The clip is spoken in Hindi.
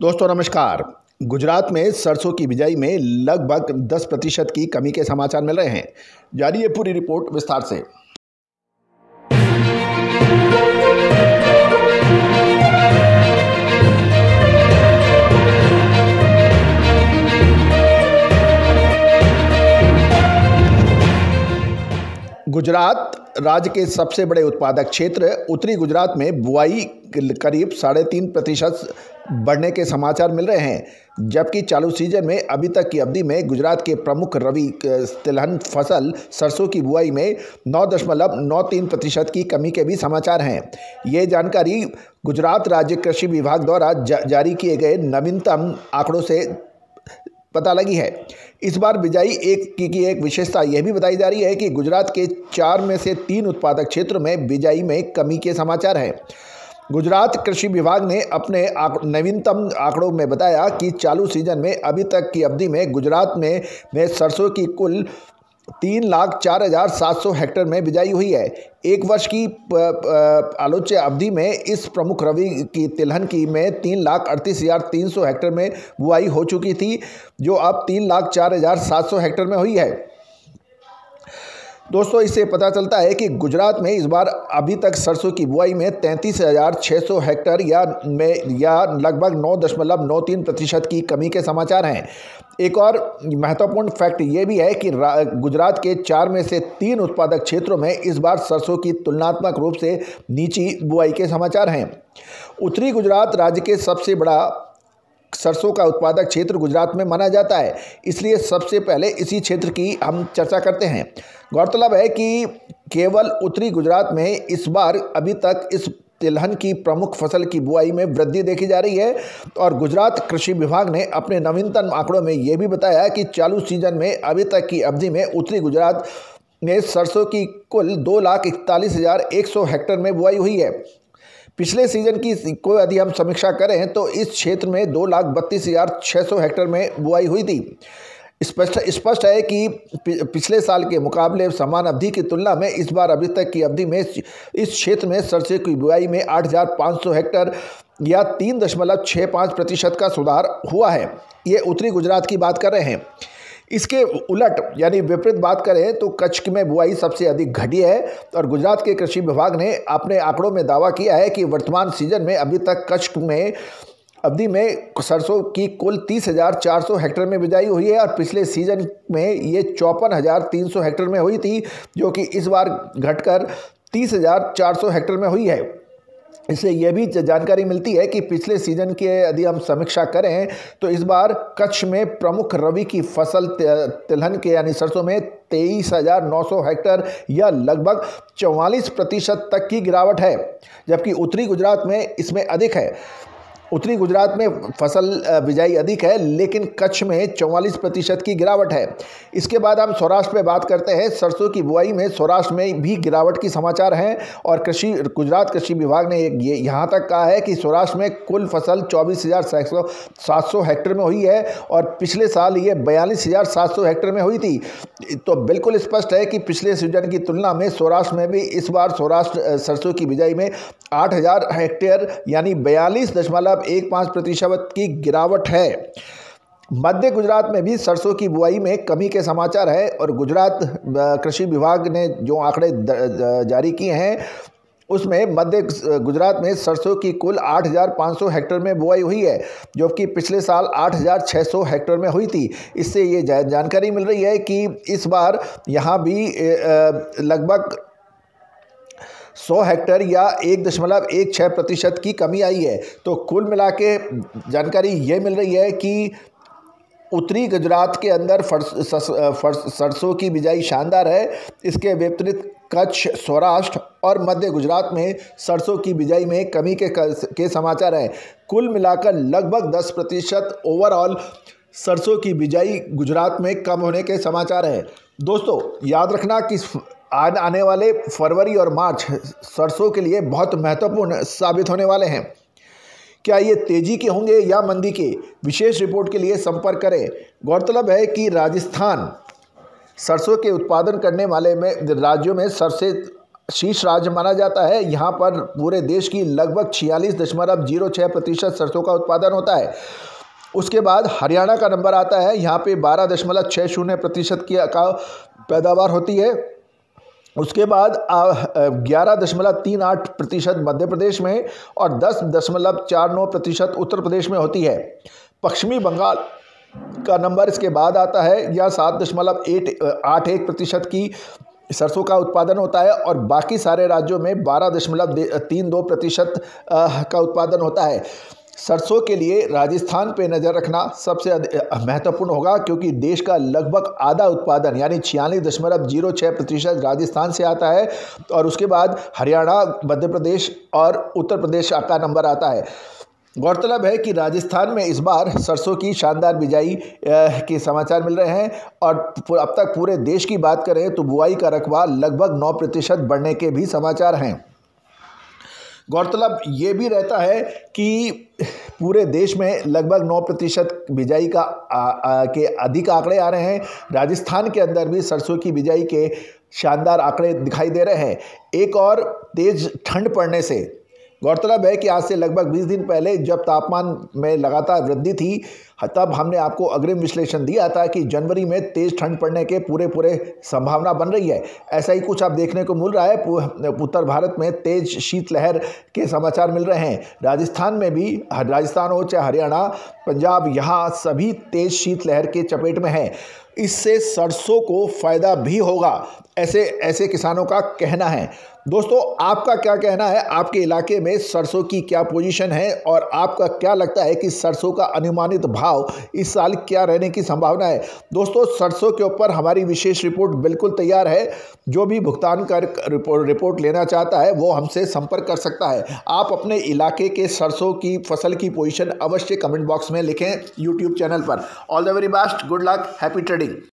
दोस्तों, नमस्कार। गुजरात में सरसों की बिजाई में लगभग 10 प्रतिशत की कमी के समाचार मिल रहे हैं। जारी है पूरी रिपोर्ट विस्तार से। गुजरात राज्य के सबसे बड़े उत्पादक क्षेत्र, उत्तरी गुजरात में बुआई करीब साढ़े तीन प्रतिशत बढ़ने के समाचार मिल रहे हैं जबकि चालू सीज़न में अभी तक की अवधि में गुजरात के प्रमुख रवि तिलहन फ़सल सरसों की बुआई में नौ दशमलव नौ तीन प्रतिशत की कमी के भी समाचार हैं। ये जानकारी गुजरात राज्य कृषि विभाग द्वारा जा, जारी किए गए नवीनतम आंकड़ों से पता लगी है। इस बार बिजाई एक की, की एक विशेषता यह भी बताई जा रही है कि गुजरात के चार में से तीन उत्पादक क्षेत्रों में बिजाई में कमी के समाचार हैं। गुजरात कृषि विभाग ने अपने नवीनतम आंकड़ों में बताया कि चालू सीज़न में, अभी तक की अवधि में गुजरात में में सरसों की कुल तीन लाख चार हज़ार सात सौ हेक्टेयर में बिजाई हुई है। एक वर्ष की आलोच्य अवधि में इस प्रमुख रवि की तिलहन की में तीन लाख अड़तीस हज़ार तीन सौ हेक्टेयर में बुआई हो चुकी थी, जो अब तीन लाख चार हज़ार सात सौ हेक्टेयर में हुई है। दोस्तों, इससे पता चलता है कि गुजरात में इस बार अभी तक सरसों की बुआई में तैंतीस हज़ार छः सौ हेक्टर या में, या लगभग नौ दशमलव नौ तीन प्रतिशत की कमी के समाचार हैं। एक और महत्वपूर्ण फैक्ट ये भी है कि गुजरात के चार में से तीन उत्पादक क्षेत्रों में इस बार सरसों की तुलनात्मक रूप से नीची बुआई के समाचार हैं। उत्तरी गुजरात राज्य के सबसे बड़ा सरसों का उत्पादक क्षेत्र गुजरात में माना जाता है। इसलिए सबसे पहले इसी क्षेत्र की हम चर्चा करते हैं। गौरतलब है कि केवल उत्तरी गुजरात में इस बार अभी तक इस तिलहन की प्रमुख फ़सल की बुआई में वृद्धि देखी जा रही है और गुजरात कृषि विभाग ने अपने नवीनतम आंकड़ों में यह भी बताया कि चालू सीज़न में अभी तक की अवधि में उत्तरी गुजरात में सरसों की कुल दो लाख इकतालीस हज़ार एक सौ हेक्टेयर में बुआई हुई है। पिछले सीज़न की को यदि हम समीक्षा करें तो इस क्षेत्र में दो लाख बत्तीस हज़ार छः सौ हेक्टेयर में बुआई हुई थी। स्पष्ट स्पष्ट है कि पिछले साल के मुकाबले समान अवधि की तुलना में इस बार अभी तक की अवधि में इस क्षेत्र में सरसों की बुआई में आठ हज़ार पाँच सौ हेक्टर या तीन दशमलव छः पाँच प्रतिशत का सुधार हुआ है। ये उत्तरी गुजरात की बात कर रहे हैं। इसके उलट, यानी विपरीत बात करें तो कच्छ में बुआई सबसे अधिक घटी है और गुजरात के कृषि विभाग ने अपने आंकड़ों में दावा किया है कि वर्तमान सीज़न में अभी तक कच्छ में, अवधि में सरसों की कुल तीस हज़ार चार सौ हेक्टेयर में बिजाई हुई है और पिछले सीज़न में ये चौपन हेक्टेयर में हुई थी, जो कि इस बार घटकर तीस हज़ार चार सौ हेक्टेयर में हुई है। इससे यह भी जानकारी मिलती है कि पिछले सीज़न के यदि हम समीक्षा करें तो इस बार कच्छ में प्रमुख रवि की फ़सल तिलहन के यानी सरसों में तेईस हज़ार नौ सौ हेक्टर या लगभग चौवालीस प्रतिशत तक की गिरावट है, जबकि उत्तरी गुजरात में इसमें अधिक है। उत्तरी गुजरात में फ़सल बिजाई अधिक है, लेकिन कच्छ में चौवालीस प्रतिशत की गिरावट है। इसके बाद हम सौराष्ट्र में बात करते हैं। सरसों की बुआई में सौराष्ट्र में भी गिरावट की समाचार हैं और कृषि, गुजरात कृषि विभाग ने ये यहाँ तक कहा है कि सौराष्ट्र में कुल फ़सल चौबीस हज़ार सात सौ हेक्टेयर में हुई है और पिछले साल ये बयालीस हज़ार सात सौ हेक्टेयर में हुई थी। तो बिल्कुल स्पष्ट है कि पिछले सीज़न की तुलना में सौराष्ट्र में भी इस बार सौराष्ट्र सरसों की बिजाई में आठ हज़ार हेक्टेयर, यानी बयालीस दशमलव एक पाँच प्रतिशत की गिरावट है। मध्य गुजरात में भी सरसों की बुआई में कमी के समाचार है और गुजरात कृषि विभाग ने जो आंकड़े जारी किए हैं उसमें मध्य गुजरात में सरसों की कुल 8,500 हेक्टेयर में बुआई हुई है जो कि पिछले साल 8,600 हेक्टेयर में हुई थी। इससे ये जानकारी मिल रही है कि इस बार यहाँ भी लगभग सौ हेक्टेयर या एक दशमलव एक छः प्रतिशत की कमी आई है। तो कुल मिला के जानकारी ये मिल रही है कि उत्तरी गुजरात के अंदर सरसों की बिजाई शानदार है। इसके विपरीत कच्छ, सौराष्ट्र और मध्य गुजरात में सरसों की बिजाई में कमी के के समाचार हैं। कुल मिलाकर लगभग 10 प्रतिशत ओवरऑल सरसों की बिजाई गुजरात में कम होने के समाचार हैं। दोस्तों, याद रखना कि आने वाले फरवरी और मार्च सरसों के लिए बहुत महत्वपूर्ण साबित होने वाले हैं। क्या ये तेज़ी के होंगे या मंदी के? विशेष रिपोर्ट के लिए संपर्क करें। गौरतलब है कि राजस्थान सरसों के उत्पादन करने वाले में, राज्यों में सबसे शीर्ष राज्य माना जाता है। यहाँ पर पूरे देश की लगभग छियालीस दशमलव ज़ीरो छः प्रतिशत सरसों का उत्पादन होता है। उसके बाद हरियाणा का नंबर आता है। यहाँ पे बारह दशमलव छः शून्य प्रतिशत की का पैदावार होती है। उसके बाद ग्यारह दशमलव तीन आठ प्रतिशत मध्य प्रदेश में और दस दशमलव चार नौ प्रतिशत उत्तर प्रदेश में होती है। पश्चिमी बंगाल का नंबर इसके बाद आता है। या सात दशमलव एट आठ एक प्रतिशत की सरसों का उत्पादन होता है और बाकी सारे राज्यों में बारह दशमलव तीन दो प्रतिशत का उत्पादन होता है। सरसों के लिए राजस्थान पे नज़र रखना सबसे महत्वपूर्ण होगा, क्योंकि देश का लगभग आधा उत्पादन, यानी छियालीस दशमलव ज़ीरो छः प्रतिशत राजस्थान से आता है, और उसके बाद हरियाणा, मध्य प्रदेश और उत्तर प्रदेश का नंबर आता है। गौरतलब है कि राजस्थान में इस बार सरसों की शानदार बिजाई के समाचार मिल रहे हैं, और अब तक पूरे देश की बात करें तो बुआई का रकबा लगभग नौ प्रतिशत बढ़ने के भी समाचार हैं। गौरतलब ये भी रहता है कि पूरे देश में लगभग 9 प्रतिशत बिजाई का आ, आ, के अधिक आंकड़े आ रहे हैं। राजस्थान के अंदर भी सरसों की बिजाई के शानदार आंकड़े दिखाई दे रहे हैं। एक और तेज़ ठंड पड़ने से गौरतलब है कि आज से लगभग 20 दिन पहले जब तापमान में लगातार वृद्धि थी, तब हमने आपको अग्रिम विश्लेषण दिया था कि जनवरी में तेज़ ठंड पड़ने के पूरे पूरे संभावना बन रही है। ऐसा ही कुछ आप देखने को मिल रहा है। उत्तर भारत में तेज़ शीतलहर के समाचार मिल रहे हैं। राजस्थान में भी, राजस्थान हो चाहे हरियाणा, पंजाब, यहाँ सभी तेज़ शीतलहर के चपेट में है। इससे सरसों को फ़ायदा भी होगा ऐसे ऐसे किसानों का कहना है। दोस्तों आपका क्या कहना है? आपके इलाके में सरसों की क्या पोजीशन है? और आपका क्या लगता है कि सरसों का अनुमानित भाव इस साल क्या रहने की संभावना है? दोस्तों सरसों के ऊपर हमारी विशेष रिपोर्ट बिल्कुल तैयार है। जो भी भुगतान कर रिपोर्ट, लेना चाहता है वो हमसे संपर्क कर सकता है। आप अपने इलाके के सरसों की फ़सल की पोजिशन अवश्य कमेंट बॉक्स में लिखें यूट्यूब चैनल पर। All the very best good luck happy trading. trading